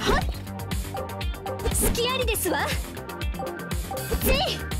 はっ隙ありですわ。ぜい